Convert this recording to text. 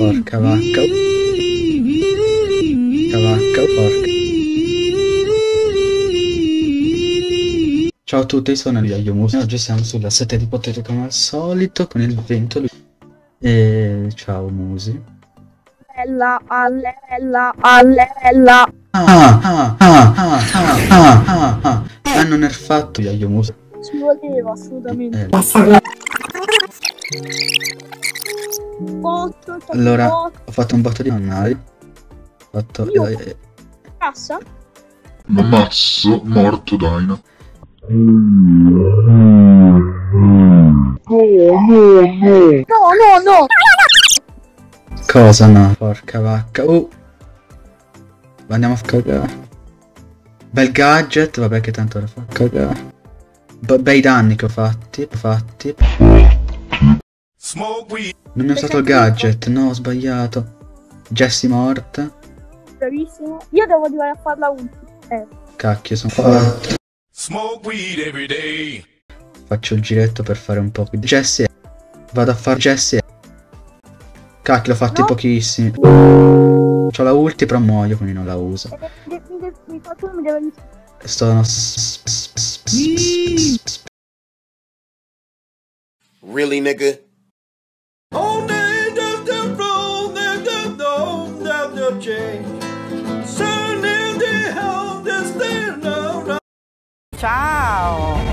porca vacca. Porca vacca, porca. Ciao a tutti, sono Yayo Musi. Oggi siamo sulla sette di potere come al solito con il vento. E ciao Musi. Ella, allella, allella. Ah, ah, ah, ah, ah, ah, ah, ah. Hanno nerfato Yayo Musi. Ci voleva assolutamente. Eh, Botto, allora, botto, ho fatto un botto di mannari. Ho fatto... Io? eh, cassa. Ammazzo, morto Daina. No, no, no. Cosa no? Porca vacca. Uh. Andiamo a cagare. Bel gadget, vabbè che tanto ora fa cagare. Be- bei danni che ho fatti, ho fatti. Smoke weed. Non mi ho usato il gadget, no, ho sbagliato. Jessie morta. Bravissimo. Io devo arrivare a farla ultima. Eh. Cacchio, sono fatto. Smoke weed every day. Faccio il giretto per fare un po' di Jessie. Vado a fare Jessie. Cacchio, l'ho fatti No. pochissimi. C'ho la ulti, però muoio, quindi non la uso. E mi mi- mi deve Sto... Really, nigga? Ciao!